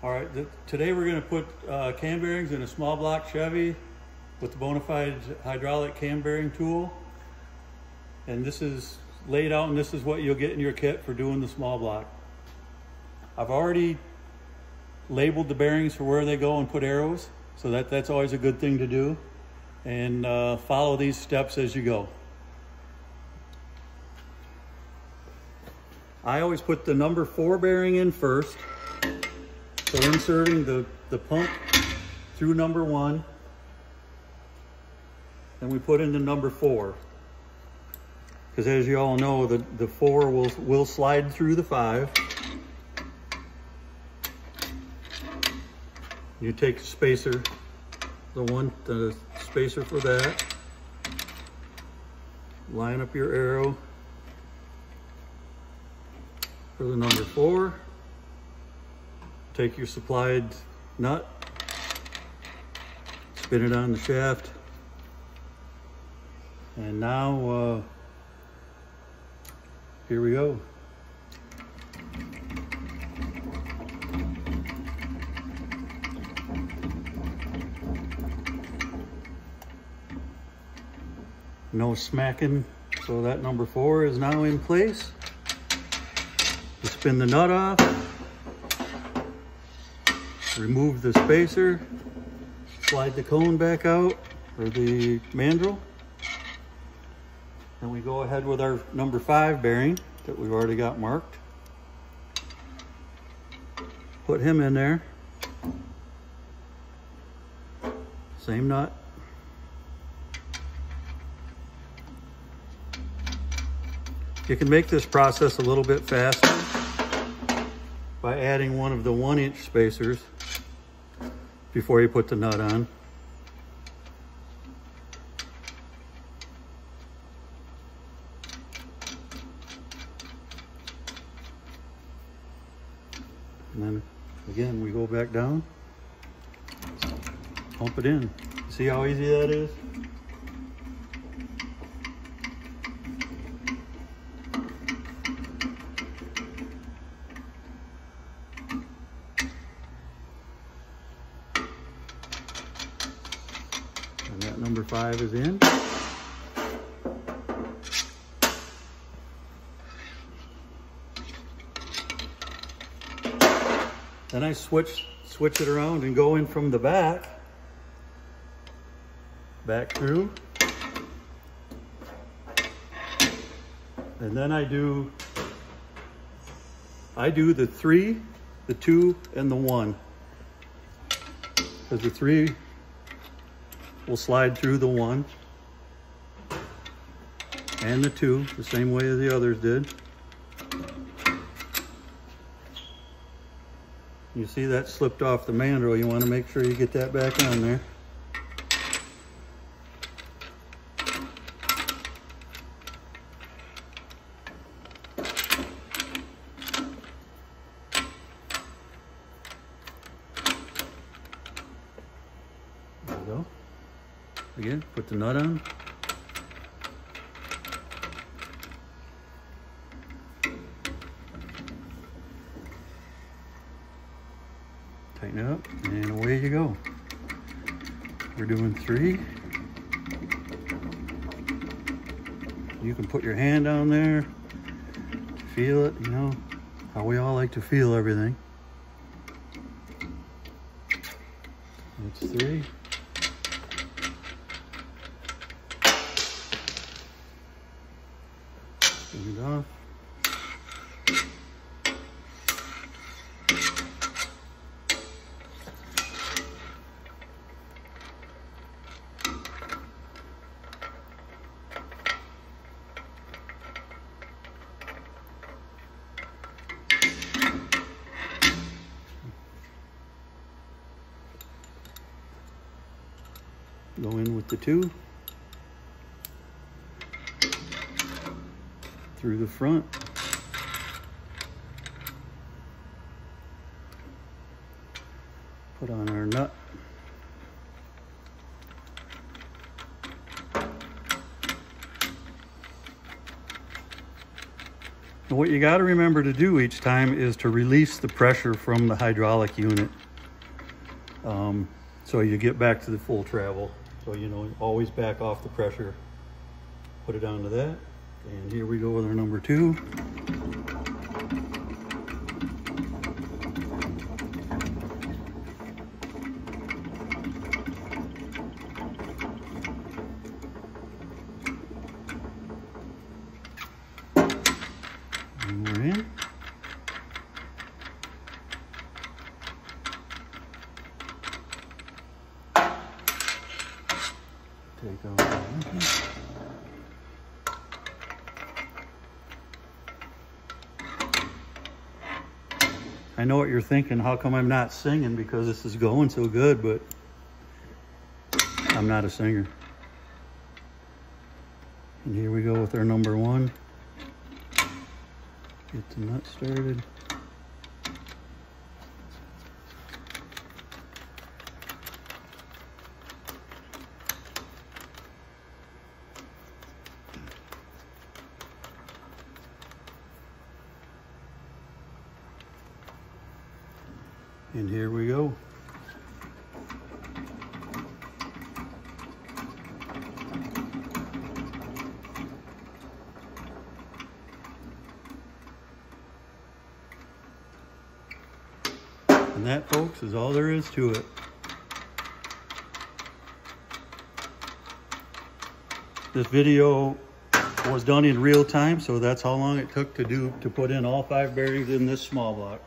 All right, today we're gonna put uh, cam bearings in a small block Chevy with the Bonefied hydraulic cam bearing tool. And this is laid out and this is what you'll get in your kit for doing the small block. I've already labeled the bearings for where they go and put arrows, so that, that's always a good thing to do. And uh, follow these steps as you go. I always put the number four bearing in first. So inserting the, the pump through number one, and we put in the number four. Because as you all know, the, the four will, will slide through the five. You take the spacer, the one, the spacer for that. Line up your arrow for the number four. Take your supplied nut, spin it on the shaft, and now uh, here we go. No smacking, so that number four is now in place. You spin the nut off, remove the spacer, slide the cone back out, or the mandrel. And we go ahead with our number five bearing that we've already got marked. Put him in there. Same nut. You can make this process a little bit faster by adding one of the one inch spacers before you put the nut on. And then again, we go back down, pump it in. See how easy that is? Number five is in. Then I switch switch it around and go in from the back, back through. And then I do, I do the three, the two, and the one. Because the three will slide through the one and the two, the same way as the others did. You see that slipped off the mandrel. You want to make sure you get that back on there. There we go. Again, put the nut on. Tighten it up, and away you go. We're doing three. You can put your hand on there, feel it, you know, how we all like to feel everything. That's three. Turn it off. Go in with the two. Through the front. Put on our nut. And what you got to remember to do each time is to release the pressure from the hydraulic unit. Um, so you get back to the full travel. So, you know, always back off the pressure. Put it onto that. And here we go with our number two. Take out I know what you're thinking. How come I'm not singing? Because this is going so good, but I'm not a singer. And here we go with our number one. Get the nut started. And here we go. And that, folks, is all there is to it. This video was done in real time, so that's how long it took to do to put in all five bearings in this small block.